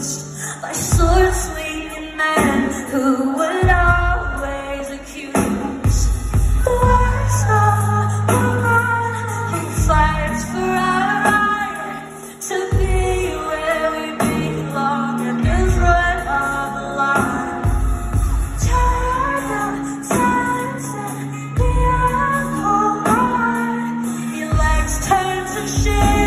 bruised by sword swinging men who would always accuse. The wars of the run, he fights for our right to be where we belong at the front of the line. Tired of silence and beyond whole line, he likes turns of shade.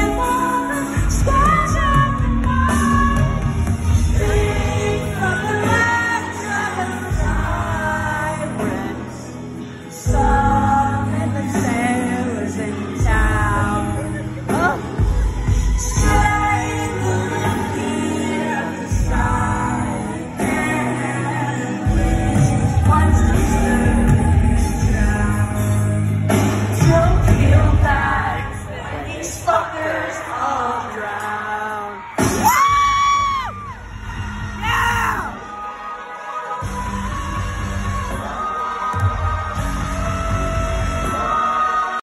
waters of dry.